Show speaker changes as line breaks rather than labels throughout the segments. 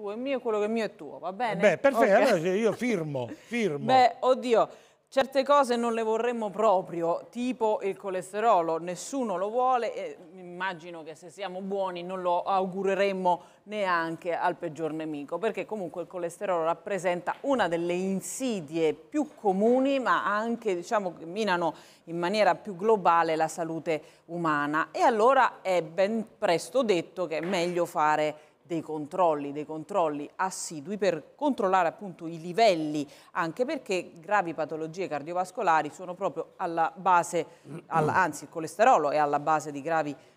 tuo è mio e quello che è mio è tuo, va bene?
Beh, perfetto,
Ok.
allora io firmo, firmo.
Beh, oddio, certe cose non le vorremmo proprio, tipo il colesterolo, nessuno lo vuole e immagino che se siamo buoni non lo augureremmo neanche al peggior nemico, perché comunque il colesterolo rappresenta una delle insidie più comuni, ma anche diciamo che minano in maniera più globale la salute umana. E allora è ben presto detto che è meglio fare dei controlli, dei controlli assidui per controllare appunto i livelli, anche perché gravi patologie cardiovascolari sono proprio alla base, alla- anzi il colesterolo è alla base di gravi patologie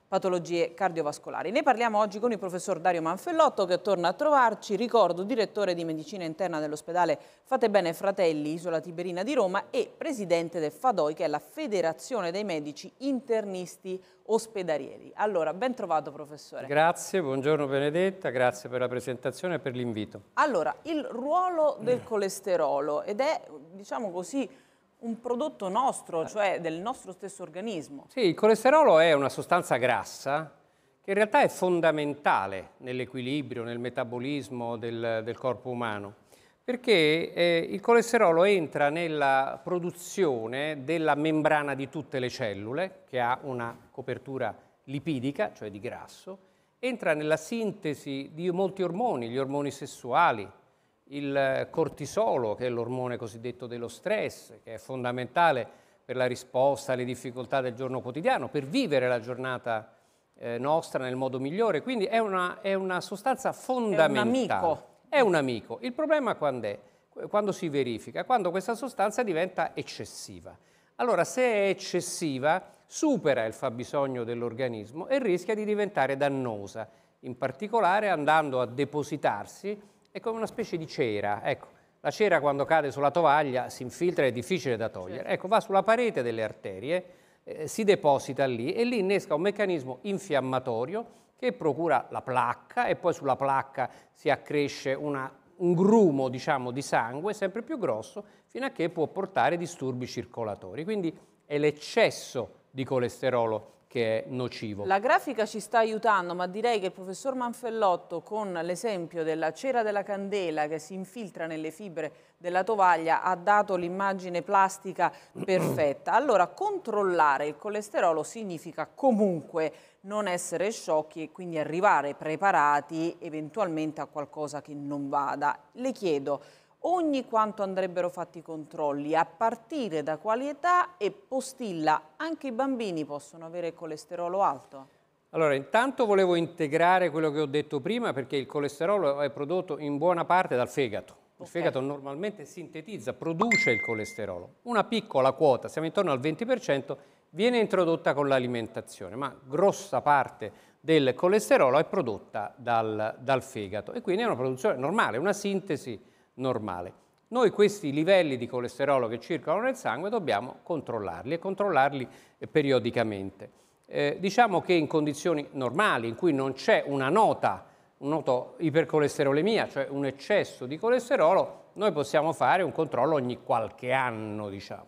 cardiovascolari. Ne parliamo oggi con il professor Dario Manfellotto che torna a trovarci, ricordo direttore di medicina interna dell'ospedale Fate Bene Fratelli, Isola Tiberina di Roma e presidente del FADOI che è la Federazione dei Medici Internisti Ospedalieri. Allora, ben trovato professore.
Grazie, buongiorno Benedetta, grazie per la presentazione e per l'invito.
Allora, il ruolo del colesterolo ed è, diciamo così, un prodotto nostro, cioè del nostro stesso organismo.
Sì, il colesterolo è una sostanza grassa che in realtà è fondamentale nell'equilibrio, nel metabolismo del, del corpo umano, perché eh, il colesterolo entra nella produzione della membrana di tutte le cellule, che ha una copertura lipidica, cioè di grasso, entra nella sintesi di molti ormoni, gli ormoni sessuali, il cortisolo, che è l'ormone cosiddetto dello stress, che è fondamentale per la risposta alle difficoltà del giorno quotidiano, per vivere la giornata eh, nostra nel modo migliore. Quindi è una, è una sostanza fondamentale.
amico.
È un amico. Il problema quando è? Quando si verifica? Quando questa sostanza diventa eccessiva. Allora, se è eccessiva, supera il fabbisogno dell'organismo e rischia di diventare dannosa, in particolare andando a depositarsi, è come una specie di cera. Ecco, la cera quando cade sulla tovaglia si infiltra, è difficile da togliere. Ecco, va sulla parete delle arterie, eh, si deposita lì e lì innesca un meccanismo infiammatorio che procura la placca e poi sulla placca si accresce una- un grumo diciamo, di sangue sempre più grosso fino a che può portare disturbi circolatori. Quindi è l'eccesso di colesterolo che è nocivo.
La grafica ci sta aiutando, ma direi che il professor Manfellotto, con l'esempio della cera della candela che si infiltra nelle fibre della tovaglia, ha dato l'immagine plastica perfetta. Allora, controllare il colesterolo significa comunque non essere sciocchi e quindi arrivare preparati eventualmente a qualcosa che non vada. Le chiedo, ogni quanto andrebbero fatti i controlli, a partire da quali età e postilla, anche i bambini possono avere colesterolo alto?
Allora, intanto volevo integrare quello che ho detto prima perché il colesterolo è prodotto in buona parte dal fegato. Il
Ok.
fegato normalmente sintetizza, produce il colesterolo. Una piccola quota, siamo intorno al 20%, viene introdotta con l'alimentazione, ma grossa parte del colesterolo è prodotta dal, dal fegato e quindi è una produzione normale, una sintesi normale. Noi questi livelli di colesterolo che circolano nel sangue dobbiamo controllarli e controllarli eh, periodicamente. Eh, diciamo che in condizioni normali, in cui non c'è una nota, un noto ipercolesterolemia, cioè un eccesso di colesterolo, noi possiamo fare un controllo ogni qualche anno, diciamo.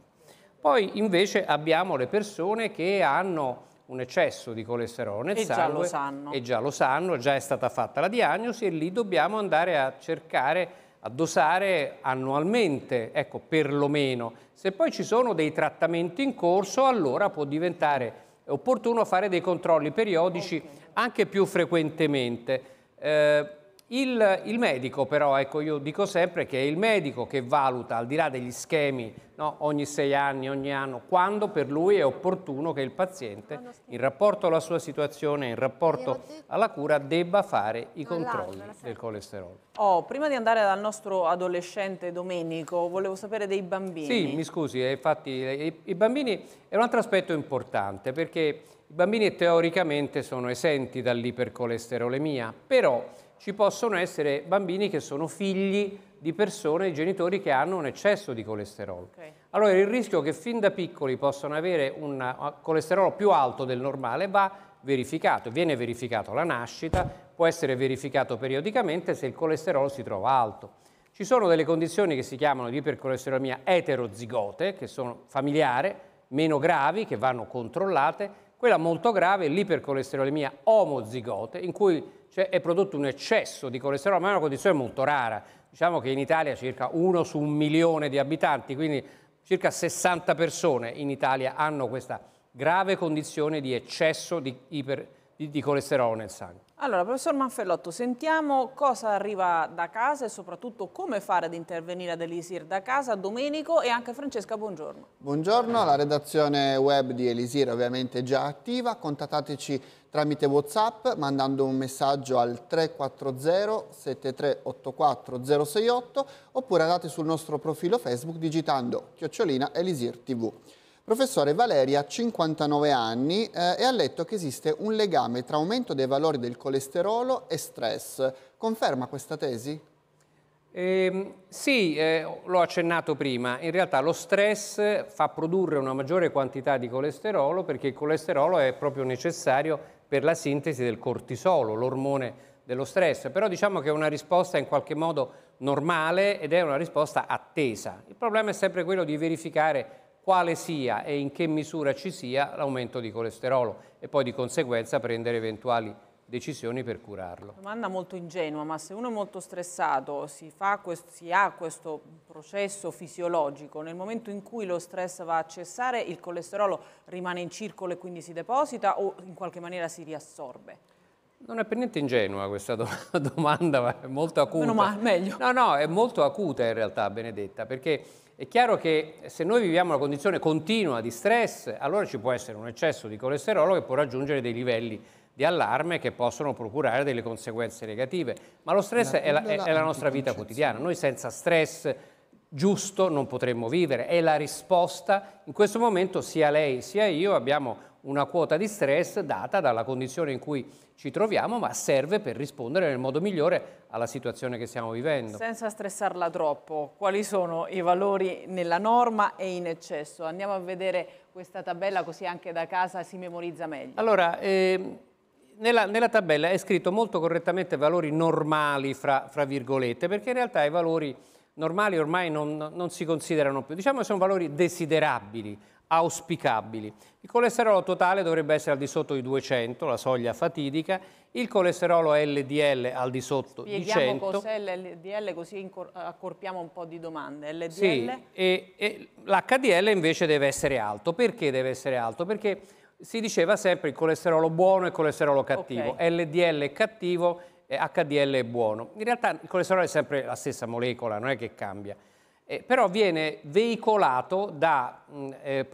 Poi invece abbiamo le persone che hanno un eccesso di colesterolo nel
E già
sangue
lo sanno.
e già lo sanno, già è stata fatta la diagnosi e lì dobbiamo andare a cercare a dosare annualmente, ecco, perlomeno. Se poi ci sono dei trattamenti in corso, allora può diventare opportuno fare dei controlli periodici anche più frequentemente. Eh, il, il medico però, ecco io dico sempre che è il medico che valuta al di là degli schemi no, ogni sei anni, ogni anno, quando per lui è opportuno che il paziente in rapporto alla sua situazione, in rapporto alla cura, debba fare i controlli del colesterolo.
Oh, prima di andare dal nostro adolescente Domenico, volevo sapere dei bambini.
Sì, mi scusi, eh, infatti i, i bambini è un altro aspetto importante perché i bambini teoricamente sono esenti dall'ipercolesterolemia, però ci possono essere bambini che sono figli di persone, di genitori che hanno un eccesso di colesterolo.
Ok.
Allora il rischio che fin da piccoli possano avere un uh, colesterolo più alto del normale va verificato, viene verificato alla nascita, può essere verificato periodicamente se il colesterolo si trova alto. Ci sono delle condizioni che si chiamano di ipercolesterolemia eterozigote, che sono familiari, meno gravi, che vanno controllate. Quella molto grave è l'ipercolesterolemia omozigote, in cui cioè è prodotto un eccesso di colesterolo, ma è una condizione molto rara. Diciamo che in Italia circa uno su un milione di abitanti, quindi circa 60 persone in Italia hanno questa grave condizione di eccesso di, iper, di, di colesterolo nel sangue.
Allora, professor Manfellotto, sentiamo cosa arriva da casa e soprattutto come fare ad intervenire ad Elisir da casa. Domenico e anche Francesca, buongiorno.
Buongiorno, la redazione web di Elisir ovviamente è già attiva. Contattateci tramite WhatsApp mandando un messaggio al 340 7384 068 oppure andate sul nostro profilo Facebook digitando chiocciolina Elisir TV. Professore Valeria ha 59 anni eh, e ha letto che esiste un legame tra aumento dei valori del colesterolo e stress. Conferma questa tesi?
Eh, sì, eh, l'ho accennato prima. In realtà lo stress fa produrre una maggiore quantità di colesterolo perché il colesterolo è proprio necessario per la sintesi del cortisolo, l'ormone dello stress. Però diciamo che è una risposta in qualche modo normale ed è una risposta attesa. Il problema è sempre quello di verificare quale sia e in che misura ci sia l'aumento di colesterolo e poi di conseguenza prendere eventuali decisioni per curarlo.
Domanda molto ingenua, ma se uno è molto stressato, si, questo, si, ha questo processo fisiologico, nel momento in cui lo stress va a cessare, il colesterolo rimane in circolo e quindi si deposita o in qualche maniera si riassorbe?
Non è per niente ingenua questa do domanda, ma è molto acuta. Meno
male, meglio.
No, no, è molto acuta in realtà, Benedetta, perché è chiaro che se noi viviamo una condizione continua di stress, allora ci può essere un eccesso di colesterolo che può raggiungere dei livelli di allarme che possono procurare delle conseguenze negative. Ma lo stress la è, la, è, è la nostra vita quotidiana. Noi senza stress giusto non potremmo vivere. È la risposta. In questo momento sia lei sia io abbiamo una quota di stress data dalla condizione in cui ci troviamo, ma serve per rispondere nel modo migliore alla situazione che stiamo vivendo.
Senza stressarla troppo, quali sono i valori nella norma e in eccesso? Andiamo a vedere questa tabella così anche da casa si memorizza meglio.
Allora, eh, nella, nella, tabella è scritto molto correttamente valori normali, fra, fra virgolette, perché in realtà i valori normali ormai non, non si considerano più. Diciamo che sono valori desiderabili, auspicabili. Il colesterolo totale dovrebbe essere al di sotto di 200, la soglia fatidica, il colesterolo LDL al di sotto
Spieghiamo
di 100.
cos'è l'LDL così accorpiamo un po' di domande. LDL?
Sì, e, e l'HDL invece deve essere alto. Perché deve essere alto? Perché si diceva sempre il colesterolo buono e il colesterolo cattivo. Okay. LDL è cattivo e HDL è buono. In realtà il colesterolo è sempre la stessa molecola, non è che cambia eh, però viene veicolato da mm, eh,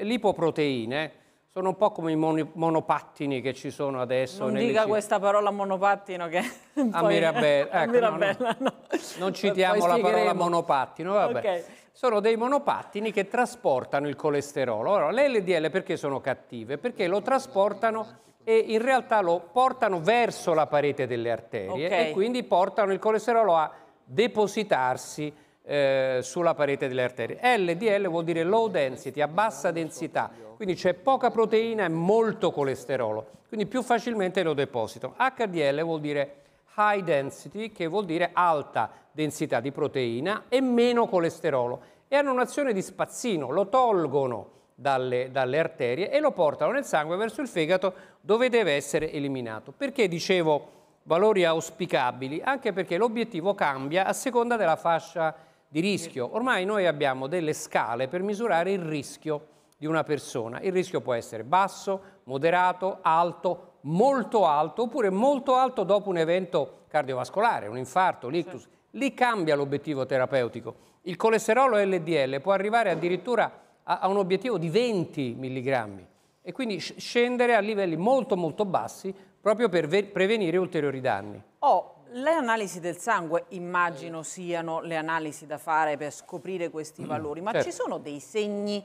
lipoproteine, sono un po' come i monopattini che ci sono adesso.
Non dica questa parola monopattino che...
A Mirabella, ecco, Mirabella no, no. non citiamo la parola monopattino, vabbè. Okay. Sono dei monopattini che trasportano il colesterolo. Allora, le LDL perché sono cattive? Perché lo trasportano e in realtà lo portano verso la parete delle arterie okay. e quindi portano il colesterolo a depositarsi eh, sulla parete delle arterie. LDL vuol dire low density, a bassa densità, quindi c'è poca proteina e molto colesterolo, quindi più facilmente lo deposito. HDL vuol dire high density, che vuol dire alta densità di proteina e meno colesterolo. E hanno un'azione di spazzino, lo tolgono dalle, dalle, arterie e lo portano nel sangue verso il fegato dove deve essere eliminato. Perché dicevo valori auspicabili? Anche perché l'obiettivo cambia a seconda della fascia di rischio. Ormai noi abbiamo delle scale per misurare il rischio di una persona. Il rischio può essere basso, moderato, alto, molto alto oppure molto alto dopo un evento cardiovascolare, un infarto, l'ictus. Lì cambia l'obiettivo terapeutico. Il colesterolo LDL può arrivare addirittura a, un obiettivo di 20 mg e quindi scendere a livelli molto molto bassi proprio per prevenire ulteriori danni.
Oh, le analisi del sangue immagino siano le analisi da fare per scoprire questi valori, ma certo. ci sono dei segni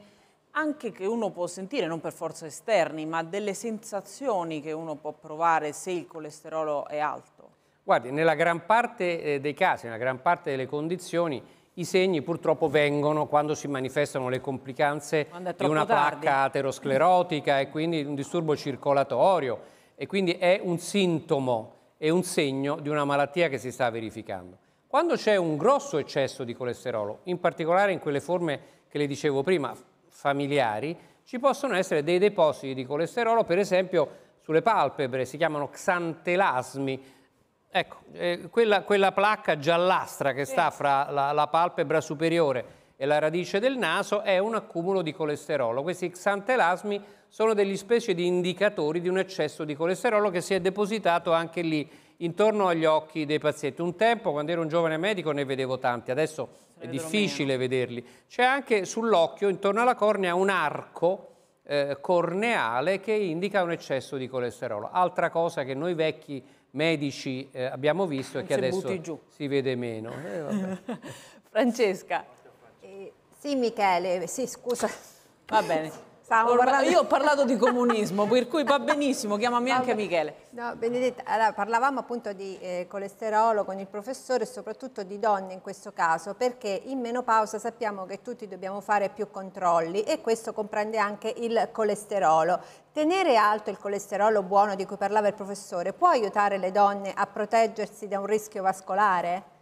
anche che uno può sentire, non per forza esterni, ma delle sensazioni che uno può provare se il colesterolo è alto?
Guardi, nella gran parte eh, dei casi, nella gran parte delle condizioni, i segni purtroppo vengono quando si manifestano le complicanze di una
tardi.
placca aterosclerotica e quindi un disturbo circolatorio e quindi è un sintomo è un segno di una malattia che si sta verificando. Quando c'è un grosso eccesso di colesterolo, in particolare in quelle forme che le dicevo prima, familiari, ci possono essere dei depositi di colesterolo, per esempio sulle palpebre, si chiamano xantelasmi, Ecco, eh, quella, quella, placca giallastra che sta fra la, la palpebra superiore e la radice del naso è un accumulo di colesterolo. Questi xantelasmi sono degli specie di indicatori di un eccesso di colesterolo che si è depositato anche lì intorno agli occhi dei pazienti. Un tempo, quando ero un giovane medico, ne vedevo tanti, adesso è difficile meno. vederli. C'è anche sull'occhio, intorno alla cornea, un arco eh, corneale che indica un eccesso di colesterolo. Altra cosa che noi vecchi medici eh, abbiamo visto è che adesso si vede meno.
Eh, Francesca.
Sì, Michele, sì, scusa.
Va bene. Parlando... Io ho parlato di comunismo, per cui va benissimo, chiamami anche Michele.
No, Benedetta, allora, parlavamo appunto di eh, colesterolo con il professore e soprattutto di donne in questo caso, perché in menopausa sappiamo che tutti dobbiamo fare più controlli e questo comprende anche il colesterolo. Tenere alto il colesterolo buono di cui parlava il professore può aiutare le donne a proteggersi da un rischio vascolare?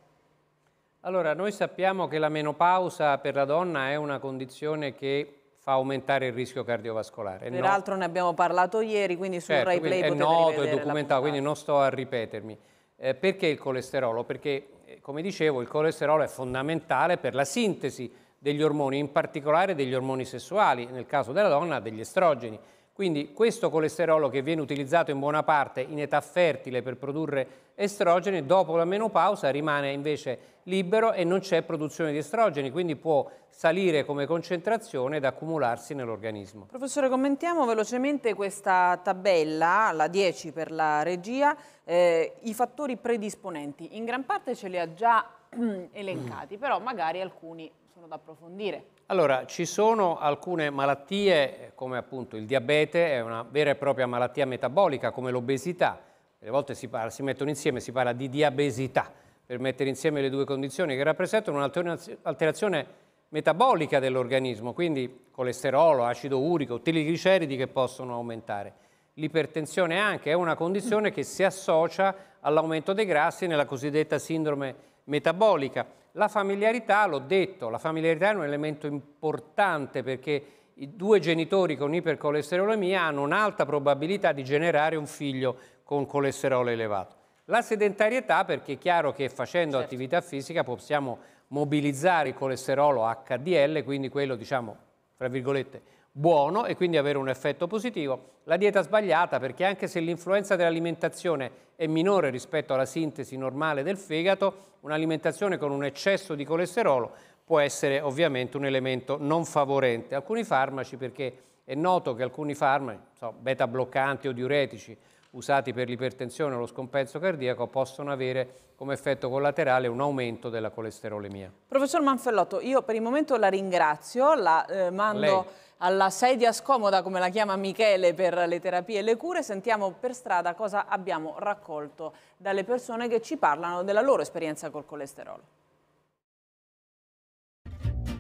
Allora, noi sappiamo che la menopausa per la donna è una condizione che fa aumentare il rischio cardiovascolare.
Peraltro no. ne abbiamo parlato ieri, quindi sul certo,
Rai
Play
È noto, è documentato, quindi non sto a ripetermi. Eh, perché il colesterolo? Perché, eh, come dicevo, il colesterolo è fondamentale per la sintesi degli ormoni, in particolare degli ormoni sessuali, nel caso della donna degli estrogeni. Quindi questo colesterolo che viene utilizzato in buona parte in età fertile per produrre estrogeni, dopo la menopausa rimane invece libero e non c'è produzione di estrogeni, quindi può salire come concentrazione ed accumularsi nell'organismo.
Professore, commentiamo velocemente questa tabella, la 10 per la regia, eh, i fattori predisponenti. In gran parte ce li ha già elencati, però magari alcuni sono da approfondire.
Allora, ci sono alcune malattie, come appunto il diabete, è una vera e propria malattia metabolica, come l'obesità. Le volte si, parla, si mettono insieme, si parla di diabesità, per mettere insieme le due condizioni che rappresentano un'alterazione metabolica dell'organismo, quindi colesterolo, acido urico, trigliceridi che possono aumentare. L'ipertensione anche è una condizione che si associa all'aumento dei grassi nella cosiddetta sindrome metabolica. La familiarità, l'ho detto, la familiarità è un elemento importante perché i due genitori con ipercolesterolemia hanno un'alta probabilità di generare un figlio con colesterolo elevato. La sedentarietà perché è chiaro che facendo certo. attività fisica possiamo mobilizzare il colesterolo HDL, quindi quello diciamo, fra virgolette, buono e quindi avere un effetto positivo. La dieta sbagliata perché anche se l'influenza dell'alimentazione è minore rispetto alla sintesi normale del fegato, un'alimentazione con un eccesso di colesterolo può essere ovviamente un elemento non favorente. Alcuni farmaci, perché è noto che alcuni farmaci, so, beta bloccanti o diuretici, usati per l'ipertensione o lo scompenso cardiaco, possono avere come effetto collaterale un aumento della colesterolemia.
Professor Manfellotto, io per il momento la ringrazio, la eh, mando... Alla sedia scomoda, come la chiama Michele, per le terapie e le cure, sentiamo per strada cosa abbiamo raccolto dalle persone che ci parlano della loro esperienza col colesterolo.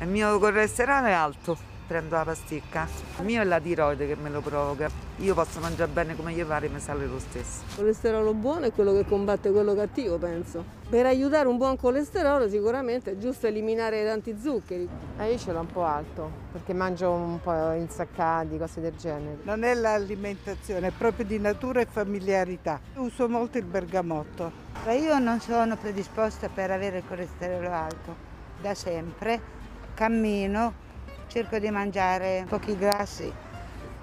Il mio colesterolo è alto prendo la pasticca. Il mio è la tiroide che me lo provoca. Io posso mangiare bene come gli pare, mi sale lo stesso.
Il colesterolo buono è quello che combatte quello cattivo, penso. Per aiutare un buon colesterolo sicuramente è giusto eliminare tanti zuccheri.
Eh, io ce l'ho un po' alto, perché mangio un po' insaccati, cose del genere.
Non è l'alimentazione, è proprio di natura e familiarità. Uso molto il bergamotto.
Io non sono predisposta per avere il colesterolo alto, da sempre. Cammino, cerco di mangiare pochi grassi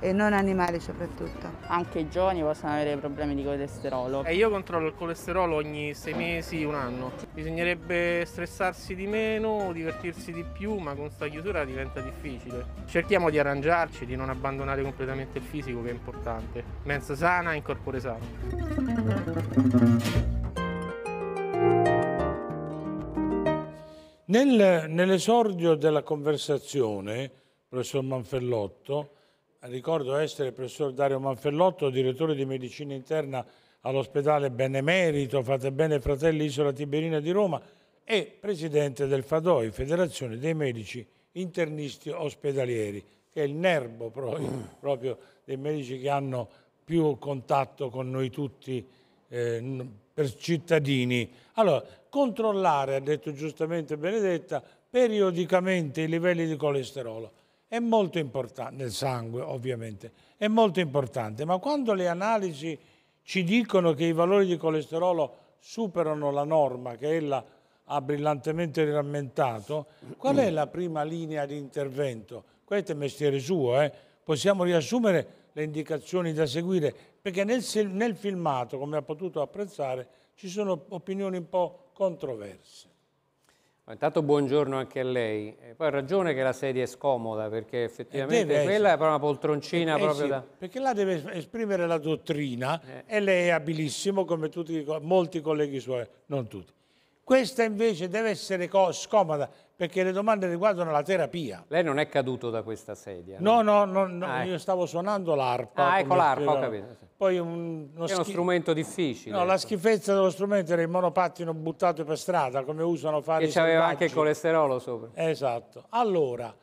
e non animali soprattutto.
Anche i giovani possono avere problemi di colesterolo.
E io controllo il colesterolo ogni sei mesi, un anno. Bisognerebbe stressarsi di meno, divertirsi di più, ma con questa chiusura diventa difficile. Cerchiamo di arrangiarci, di non abbandonare completamente il fisico che è importante. Mensa sana, in corpore sano.
Nel, nell'esordio della conversazione, professor Manfellotto, ricordo essere il professor Dario Manfellotto, direttore di medicina interna all'ospedale Benemerito, Fate Bene Fratelli Isola Tiberina di Roma e presidente del FADOI, Federazione dei Medici Internisti Ospedalieri, che è il nervo proprio, proprio dei medici che hanno più contatto con noi tutti eh, per cittadini. Allora, controllare, ha detto giustamente Benedetta, periodicamente i livelli di colesterolo. È molto importante, nel sangue ovviamente, è molto importante, ma quando le analisi ci dicono che i valori di colesterolo superano la norma che ella ha brillantemente rammentato, qual è la prima linea di intervento? Questo è mestiere suo, eh? possiamo riassumere le indicazioni da seguire, perché nel, nel filmato, come ha potuto apprezzare, ci sono opinioni un po' controverse.
Intanto buongiorno anche a lei. E poi ha ragione che la sedia è scomoda perché effettivamente quella è proprio una poltroncina
eh,
proprio
sì,
da...
Perché là deve esprimere la dottrina eh. e lei è abilissimo come tutti, molti colleghi suoi, non tutti. Questa invece deve essere scomoda perché le domande riguardano la terapia.
Lei non è caduto da questa sedia?
No, no, no, no ah, io ecco. stavo suonando l'arpa.
Ah, ecco l'arpa, ho capito.
Poi un,
uno, è uno strumento difficile.
No, la ecco. schifezza dello strumento era il monopattino buttato per strada, come usano fare
e i c'aveva anche il colesterolo sopra.
Esatto. Allora,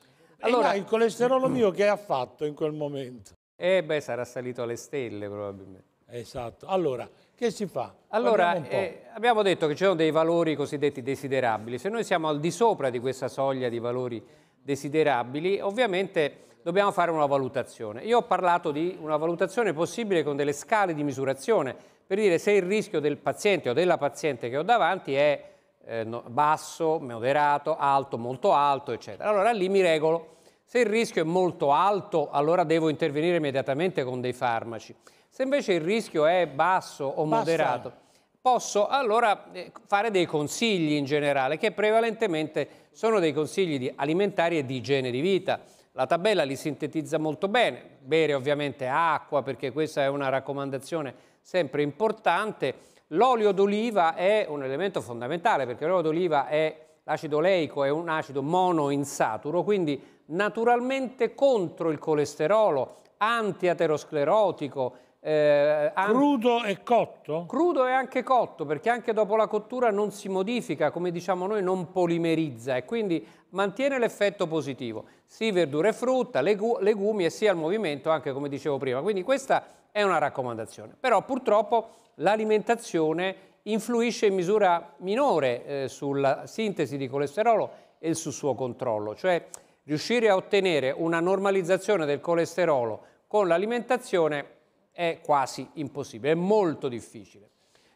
allora il colesterolo mio che ha fatto in quel momento?
Eh beh, sarà salito alle stelle probabilmente.
Esatto. Allora, che si fa?
Allora, eh, abbiamo detto che ci sono dei valori cosiddetti desiderabili. Se noi siamo al di sopra di questa soglia di valori desiderabili, ovviamente dobbiamo fare una valutazione. Io ho parlato di una valutazione possibile con delle scale di misurazione per dire se il rischio del paziente o della paziente che ho davanti è eh, basso, moderato, alto, molto alto, eccetera. Allora lì mi regolo. Se il rischio è molto alto, allora devo intervenire immediatamente con dei farmaci. Se invece il rischio è basso o Basta. moderato, posso allora eh, fare dei consigli in generale, che prevalentemente sono dei consigli alimentari e di igiene di vita. La tabella li sintetizza molto bene, bere ovviamente acqua perché questa è una raccomandazione sempre importante. L'olio d'oliva è un elemento fondamentale perché l'olio d'oliva è l'acido oleico, è un acido monoinsaturo, quindi naturalmente contro il colesterolo, antiaterosclerotico,
eh, crudo e cotto?
Crudo e anche cotto, perché anche dopo la cottura non si modifica, come diciamo noi, non polimerizza e quindi mantiene l'effetto positivo. Sì verdura e frutta, legu legumi e sia il movimento, anche come dicevo prima. Quindi questa è una raccomandazione. Però purtroppo l'alimentazione influisce in misura minore eh, sulla sintesi di colesterolo e sul suo controllo, cioè riuscire a ottenere una normalizzazione del colesterolo con l'alimentazione è quasi impossibile, è molto difficile.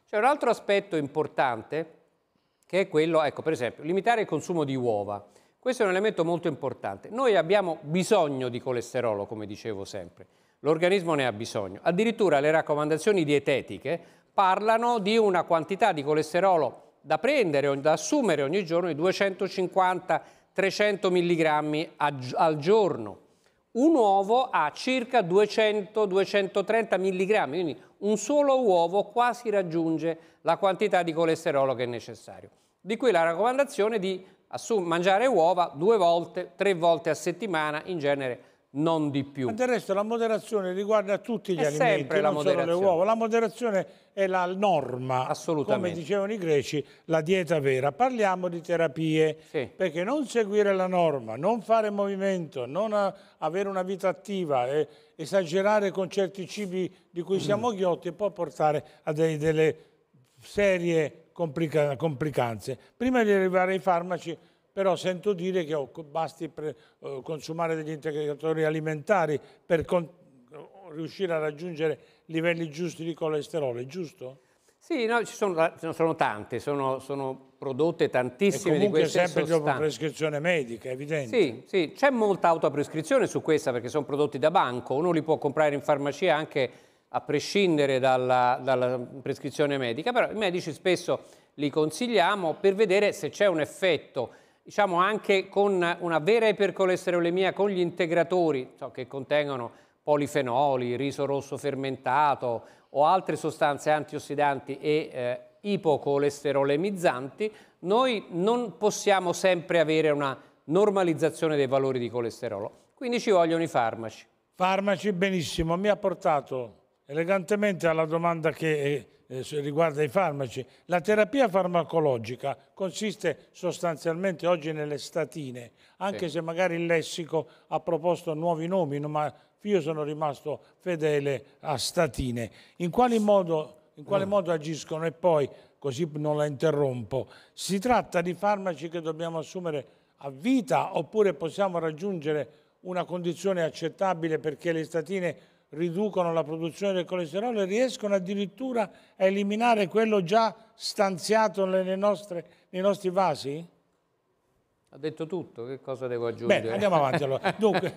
C'è un altro aspetto importante che è quello, ecco per esempio, limitare il consumo di uova. Questo è un elemento molto importante. Noi abbiamo bisogno di colesterolo, come dicevo sempre. L'organismo ne ha bisogno. Addirittura le raccomandazioni dietetiche parlano di una quantità di colesterolo da prendere da assumere ogni giorno di 250-300 mg al giorno un uovo ha circa 200-230 mg, quindi un solo uovo quasi raggiunge la quantità di colesterolo che è necessario. Di qui la raccomandazione di mangiare uova due volte, tre volte a settimana, in genere non di più.
Ma del resto la moderazione riguarda tutti gli è alimenti, non solo le uova. La moderazione è la norma, come dicevano i greci, la dieta vera. Parliamo di terapie, sì. perché non seguire la norma, non fare movimento, non avere una vita attiva, esagerare con certi cibi di cui siamo ghiotti può portare a dei, delle serie complica complicanze. Prima di arrivare ai farmaci però sento dire che oh, basti pre, oh, consumare degli integratori alimentari per riuscire a raggiungere livelli giusti di colesterolo, è giusto?
Sì, no, ci sono, sono tante, sono, sono, prodotte tantissime di queste
sostanze.
sempre
dopo prescrizione medica, è evidente.
Sì, sì, c'è molta autoprescrizione su questa perché sono prodotti da banco, uno li può comprare in farmacia anche a prescindere dalla, dalla prescrizione medica, però i medici spesso li consigliamo per vedere se c'è un effetto diciamo anche con una vera ipercolesterolemia con gli integratori so, che contengono polifenoli, riso rosso fermentato o altre sostanze antiossidanti e eh, ipocolesterolemizzanti, noi non possiamo sempre avere una normalizzazione dei valori di colesterolo. Quindi ci vogliono i farmaci.
Farmaci, benissimo. Mi ha portato elegantemente alla domanda che eh, riguarda i farmaci. La terapia farmacologica consiste sostanzialmente oggi nelle statine, anche sì. se magari il lessico ha proposto nuovi nomi, ma io sono rimasto fedele a statine. In, modo, in quale mm. modo agiscono? E poi, così non la interrompo, si tratta di farmaci che dobbiamo assumere a vita oppure possiamo raggiungere una condizione accettabile perché le statine riducono la produzione del colesterolo e riescono addirittura a eliminare quello già stanziato nostre, nei nostri vasi?
Ha detto tutto, che cosa devo aggiungere?
Bene, andiamo avanti allora. Dunque,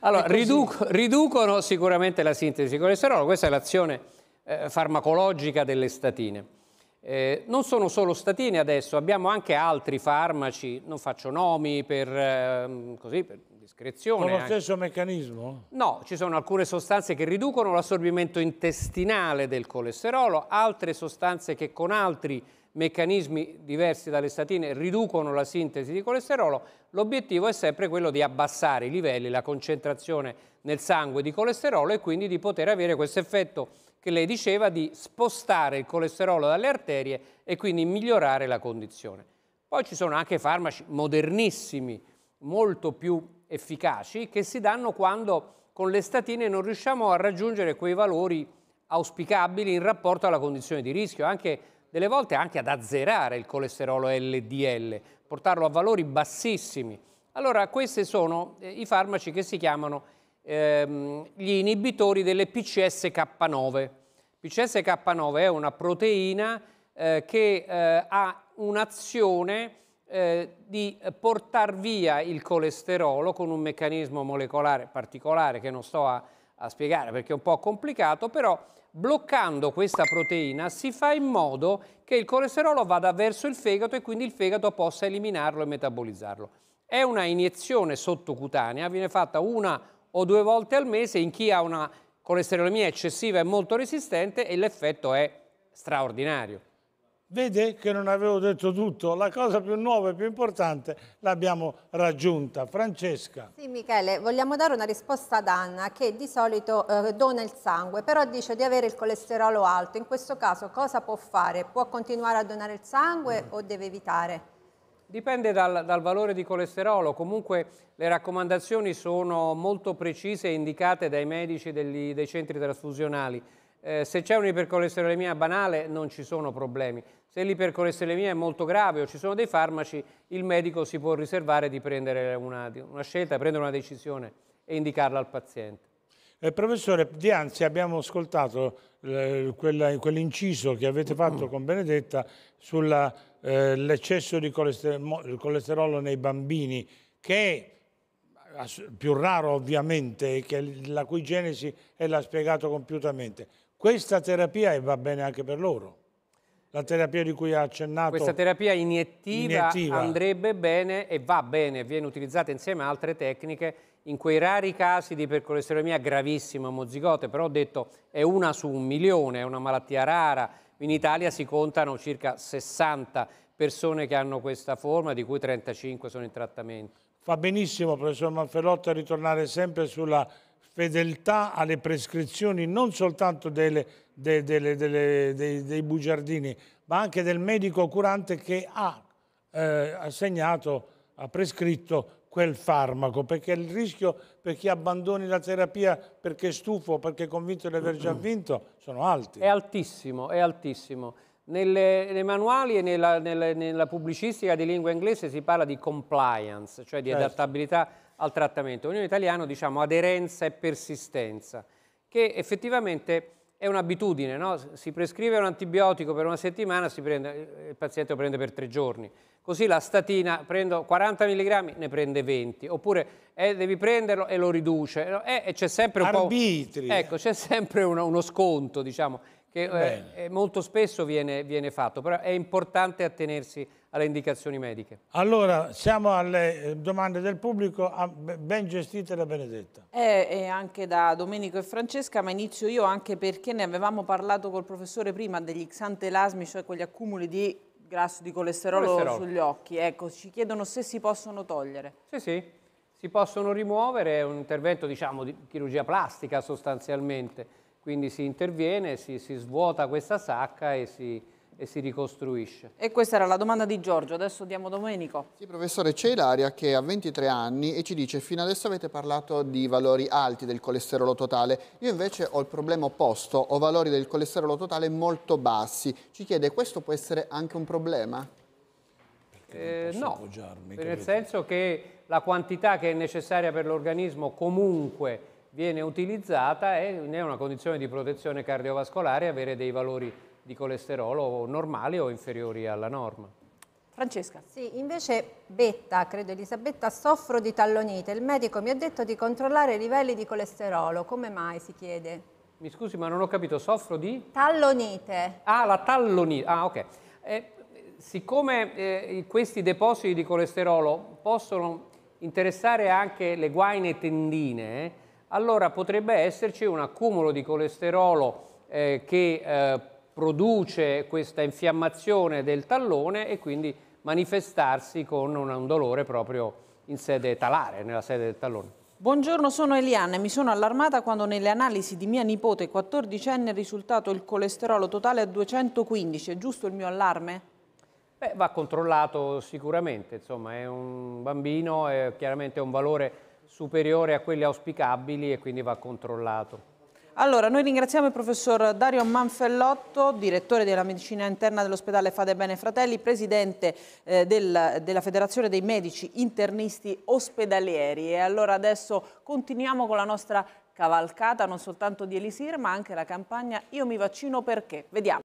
allora
è così.
riduc- riducono sicuramente la sintesi di colesterolo, questa è l'azione eh, farmacologica delle statine. Eh, non sono solo statine adesso, abbiamo anche altri farmaci, non faccio nomi per, ehm, così, per discrezione.
con lo stesso meccanismo?
No, ci sono alcune sostanze che riducono l'assorbimento intestinale del colesterolo, altre sostanze che con altri meccanismi diversi dalle statine riducono la sintesi di colesterolo. L'obiettivo è sempre quello di abbassare i livelli, la concentrazione nel sangue di colesterolo e quindi di poter avere questo effetto che lei diceva di spostare il colesterolo dalle arterie e quindi migliorare la condizione. Poi ci sono anche farmaci modernissimi, molto più efficaci, che si danno quando con le statine non riusciamo a raggiungere quei valori auspicabili in rapporto alla condizione di rischio, anche delle volte anche ad azzerare il colesterolo LDL, portarlo a valori bassissimi. Allora questi sono eh, i farmaci che si chiamano ehm, gli inibitori delle PCSK9. PCSK9 è una proteina eh, che eh, ha un'azione eh, di portare via il colesterolo con un meccanismo molecolare particolare che non sto a, a spiegare perché è un po' complicato, però bloccando questa proteina si fa in modo che il colesterolo vada verso il fegato e quindi il fegato possa eliminarlo e metabolizzarlo. È una iniezione sottocutanea, viene fatta una o due volte al mese in chi ha una colesterolemia eccessiva e molto resistente e l'effetto è straordinario.
Vede che non avevo detto tutto, la cosa più nuova e più importante l'abbiamo raggiunta. Francesca.
Sì, Michele, vogliamo dare una risposta ad Anna che di solito eh, dona il sangue, però dice di avere il colesterolo alto. In questo caso cosa può fare? Può continuare a donare il sangue o deve evitare?
Dipende dal, dal valore di colesterolo, comunque le raccomandazioni sono molto precise e indicate dai medici degli- dei centri trasfusionali. Eh, se c'è un'ipercolesterolemia banale non ci sono problemi. Se l'ipercolesterolemia è molto grave o ci sono dei farmaci, il medico si può riservare di prendere una, di- una scelta, prendere una decisione e indicarla al paziente.
Eh, professore, dianzi abbiamo ascoltato eh, quell'inciso che avete fatto con Benedetta sull'eccesso di colester- mo- colesterolo nei bambini, che è più raro ovviamente, che la cui genesi è l'ha spiegato compiutamente. Questa terapia e va bene anche per loro. La terapia di cui ha accennato.
Questa terapia iniettiva,
Iniettiva.
andrebbe bene e va bene, viene utilizzata insieme a altre tecniche in quei rari casi di ipercolesterolemia gravissima omozigote, però ho detto è una su un milione, è una malattia rara. In Italia si contano circa 60 persone che hanno questa forma, di cui 35 sono in trattamento.
Fa benissimo, professor Manfellotto, a ritornare sempre sulla fedeltà alle prescrizioni non soltanto delle- de- delle- delle- dei, dei bugiardini, ma anche del medico curante che ha eh, assegnato, ha prescritto quel farmaco, perché il rischio per chi abbandoni la terapia perché è stufo, perché è convinto di aver già vinto, sono alti.
È altissimo, è altissimo. Nelle- nei manuali e nella, nella- nella pubblicistica di lingua inglese si parla di compliance, cioè di
Certo.
adattabilità al trattamento. In italiano diciamo aderenza e persistenza, che effettivamente è un'abitudine, no? si prescrive un antibiotico per una settimana, prende- il paziente lo prende per tre giorni. Così la statina, prendo 40 mg, ne prende 20, oppure eh, devi prenderlo e lo riduce. Eh, e c'è sempre un
Arbitri.
po'... Ecco, c'è sempre uno, uno sconto, diciamo, che eh, eh, molto spesso viene, viene fatto, però è importante attenersi alle indicazioni mediche.
Allora, siamo alle eh, domande del pubblico, be- ben gestite da Benedetta.
E, e anche da Domenico e Francesca, ma inizio io anche perché ne avevamo parlato col professore prima degli xantelasmi, cioè quegli accumuli di grasso di colesterolo,
Colesterolo.
sugli occhi. Ecco, ci chiedono se si possono togliere.
Sì, sì, si possono rimuovere, è un intervento diciamo di chirurgia plastica sostanzialmente, quindi si interviene, si, si svuota questa sacca e si, e si ricostruisce.
E questa era la domanda di Giorgio, adesso diamo Domenico.
Sì, professore, c'è Ilaria che ha 23 anni e ci dice fino adesso avete parlato di valori alti del colesterolo totale, io invece ho il problema opposto, ho valori del colesterolo totale molto bassi. Ci chiede, questo può essere anche un problema?
Eh, no, nel
capito?
senso che la quantità che è necessaria per l'organismo comunque viene utilizzata e ne è una condizione di protezione cardiovascolare avere dei valori di colesterolo normali o inferiori alla norma.
Francesca.
Sì, invece Betta, credo Elisabetta, soffro di tallonite. Il medico mi ha detto di controllare i livelli di colesterolo. Come mai si chiede?
Mi scusi, ma non ho capito, soffro di?
Tallonite.
Ah, la tallonite. Ah, ok. Eh, siccome eh, questi depositi di colesterolo possono interessare anche le guaine tendine, allora potrebbe esserci un accumulo di colesterolo eh, che eh, produce questa infiammazione del tallone e quindi manifestarsi con un dolore proprio in sede talare, nella sede del tallone.
Buongiorno, sono Eliana e mi sono allarmata quando nelle analisi di mia nipote 14enne è risultato il colesterolo totale a 215. È giusto il mio allarme?
Beh, va controllato sicuramente, insomma è un bambino, è chiaramente un valore superiore a quelli auspicabili e quindi va controllato.
Allora, noi ringraziamo il professor Dario Manfellotto, direttore della medicina interna dell'ospedale Fade Bene Fratelli, presidente eh, del, della Federazione dei Medici Internisti Ospedalieri. E allora adesso continuiamo con la nostra cavalcata, non soltanto di Elisir, ma anche la campagna Io mi vaccino perché. Vediamo.